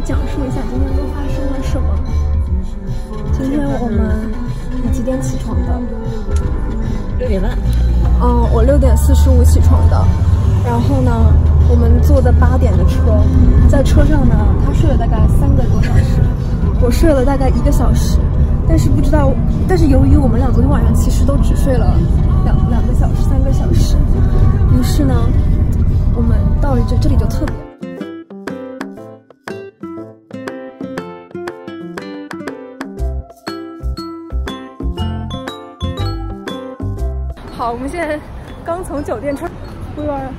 来讲述一下今天都发生了什么。今天我们你几点起床的？六点半。嗯，我六点四十五起床的。然后呢，我们坐的八点的车，在车上呢，他睡了大概三个多小时，我睡了大概一个小时。但是不知道，但是由于我们俩昨天晚上其实都只睡了两两个小时、三个小时，于是呢，我们到了这这里就特别。好，我们现在刚从酒店出，We are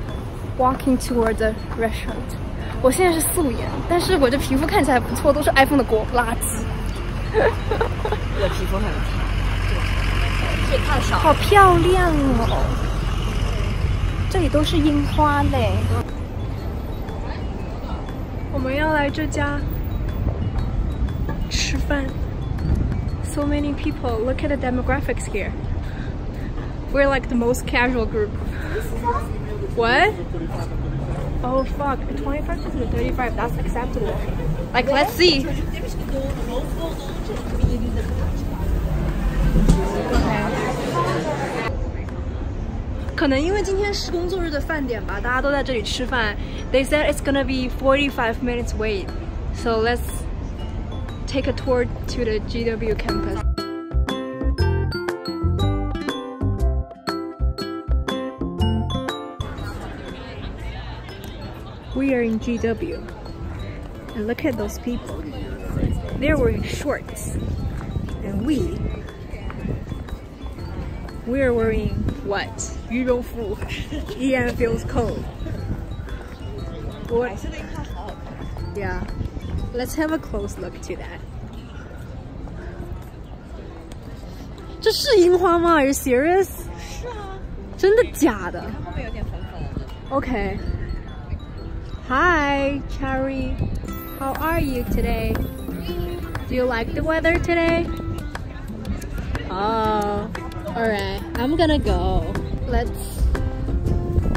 walking toward the restaurant。我现在是素颜，但是我这皮肤看起来不错，都是 iPhone 的锅，垃圾。我皮肤很差，这太少。好漂亮哦！这里都是樱花嘞。我们要来这家吃饭。So many people. Look at the demographics here. We're like the most casual group. What? Oh fuck! Twenty-five to thirty-five. That's acceptable. Like, let's see. 可能因为今天是工作日的饭点吧，大家都在这里吃饭。They said it's gonna be 45 minutes wait, so let's take a tour to the GW campus. We are in GW, and look at those people. They're wearing shorts, and we we're wearing what? 羽绒服. Ian feels cold. What? Yeah. Let's have a close look to that. 这是樱花吗？Are you serious？是啊，真的假的后面有点粉粉的。 ？Okay. Hi, Cherry. How are you today? Do you like the weather today? Oh, all right. I'm gonna go. Let's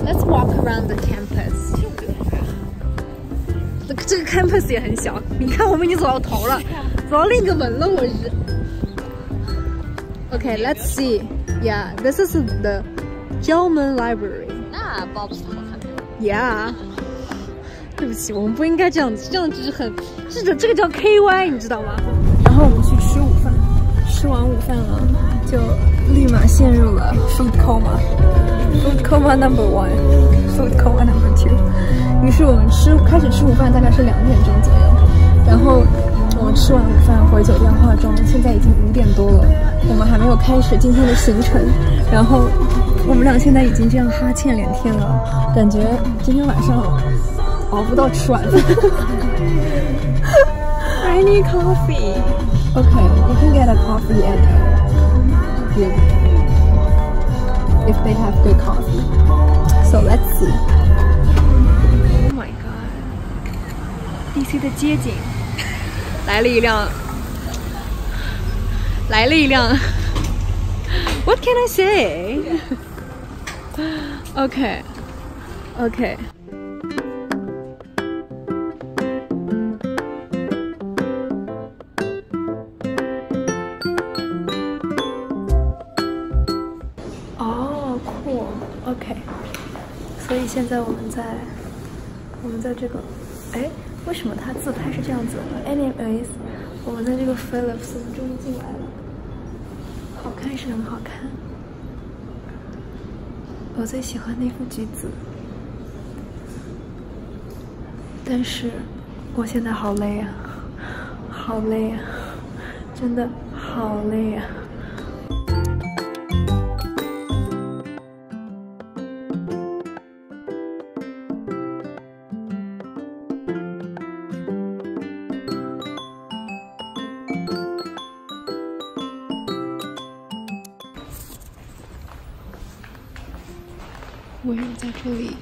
let's walk around the campus. 这个这个 campus 也很小，你看我们已经走到头了，走到另一个门了，我是。Okay, let's see. Yeah, this is the Gelman Library. 那 Bob's 好看的。 Yeah， 对不起，我们不应该这样子，这样就是很，这个这个叫 KY，你知道吗？然后我们去吃午饭，吃完午饭了，就立马陷入了 food coma，food coma number one，food coma number two。于是我们吃开始吃午饭，大概是两点钟左右，然后我们吃完午饭回酒店化妆，现在已经五点多了，我们还没有开始今天的行程，然后我们俩现在已经这样哈欠连天了，感觉今天晚上熬不到吃晚饭。I need coffee. Okay, you can get a coffee at good if they have good coffee. So let's see. Oh my god. DC 的街景来了一辆，来了一辆。What can I say? Okay, okay. ，OK。所以现在我们在，我们在这个，哎，为什么他自拍是这样子的？Anyways，我们在这个 Philips 终于进来了，好看是很好看。我最喜欢那幅橘子，但是我现在好累啊，好累啊，真的好累啊。我又在这里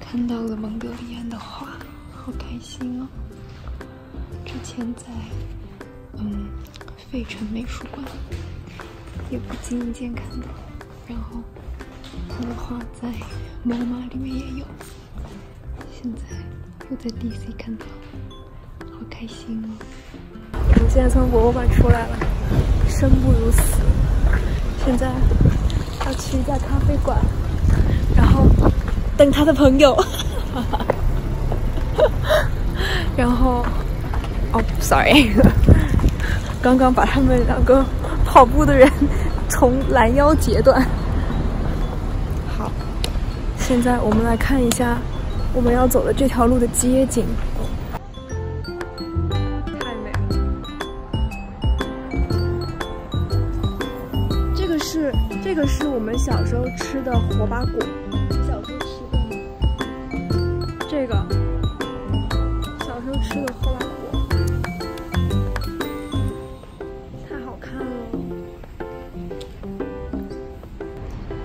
看到了蒙德里安的画，好开心哦！之前在嗯费城美术馆也不经意间看到，然后他的画在 MoMA 里面也有，现在又在 DC 看到，好开心哦！我现在从博物馆出来了，生不如死。现在要去一家咖啡馆，然后等他的朋友。然后，哦，sorry，刚刚把他们两个跑步的人从拦腰截断。好，现在我们来看一下我们要走的这条路的街景。这个是我们小时候吃的火把果。小时候吃过吗？这个小时候吃的火把果，太好看了。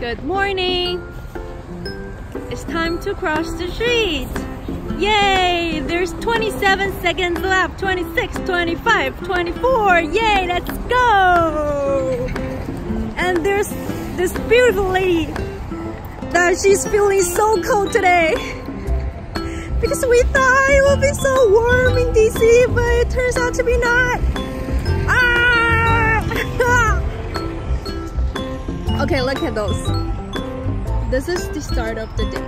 Good morning. It's time to cross the street. Yay! There's 27 seconds left. 26, 25, 24. Yay! Let's go! And there's this beautiful lady that she's feeling so cold today. Because we thought it would be so warm in DC, but it turns out to be not. Ah! okay, look at those. This is the start of the day.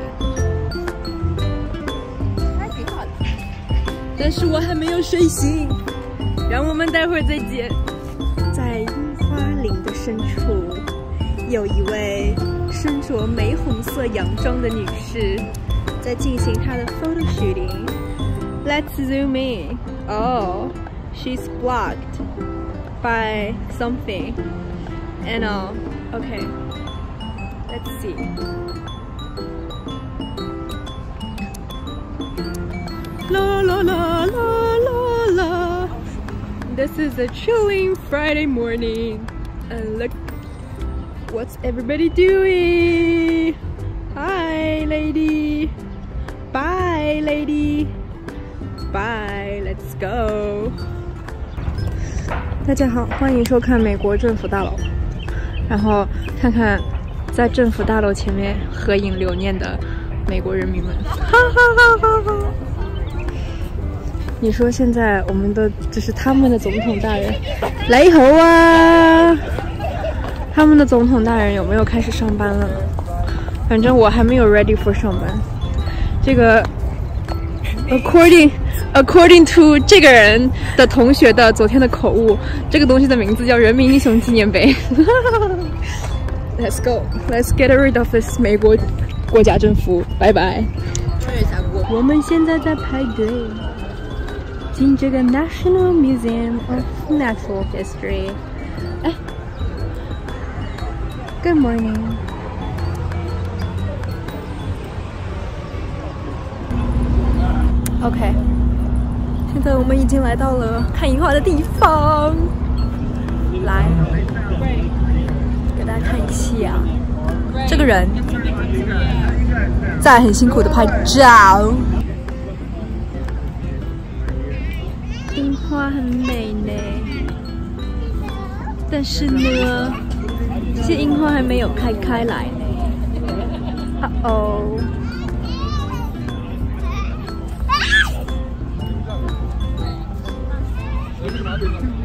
还挺好的。但是我还没有睡醒，让我们待会儿再见。在樱花林的深处， 有一位身着玫红色洋装的女士，在进行她的 photo shooting。Let's zoom in. Oh, she's blocked by something. And uh, okay, let's see. La la la la la la. This is a chilling Friday morning. And look, what's everybody doing? Hi, lady. Bye, lady. Bye. Let's go. 大家好，欢迎收看美国政府大楼。然后看看在政府大楼前面合影留念的美国人民们，哈哈哈哈哈！你说现在我们的就是他们的总统大人，你好啊！他们的总统大人有没有开始上班了？反正我还没有 ready for 上班。这个 according according to 这个人的同学的昨天的口误，这个东西的名字叫人民英雄纪念碑。Let's go, let's get rid of this 美国国家政府，拜拜。我们现在在排队进这个 National Museum of Natural History。哎，Good morning。OK，现在我们已经来到了看樱花的地方，来给大家看一下这个人在很辛苦的拍照。樱花很美呢，但是呢，这这樱花还没有开开来呢。啊哦。Rabbit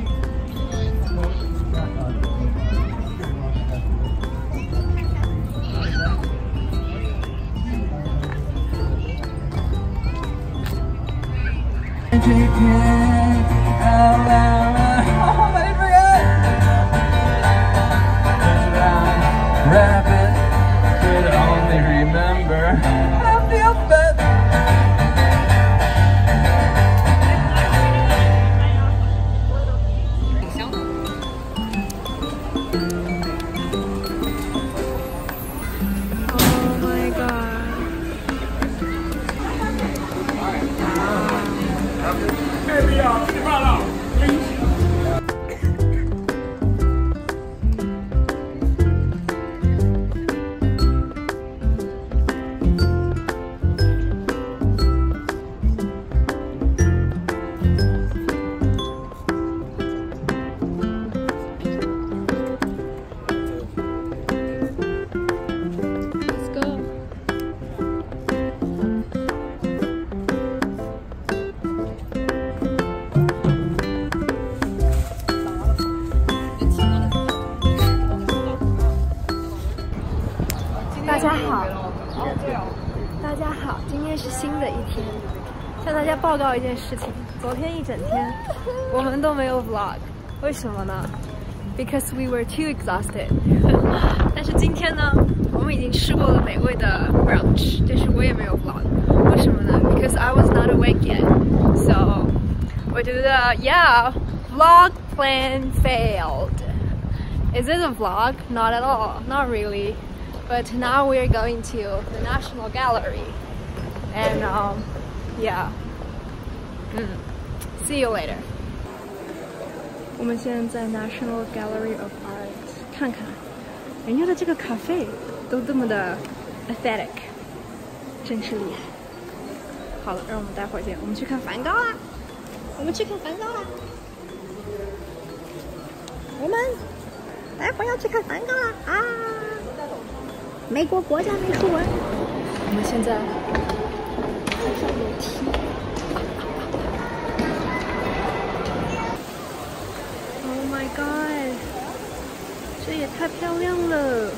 大家好，大家好，今天是新的一天，向大家报告一件事情，昨天一整天我们都没有 vlog，为什么呢？Because we were too exhausted。但是今天呢，我们已经吃过了美味的 brunch，但是我也没有 vlog，为什么呢？Because I was not awake yet，so 我觉得 yeah，vlog plan failed。Is this a vlog? Not at all. Not really. But now we're going to the National Gallery. And um, yeah. Mm. See you later. 我们现在在 National Gallery of Art 看看，人家的这个咖啡都这么的 aesthetic，真是厉害。好了，让我们待会儿见。我们去看梵高啦！我们去看梵高啦！我们。待会要去看梵高了啊！ 美国国家美术馆。我们现在爬上楼梯。Oh my god！这也太漂亮了。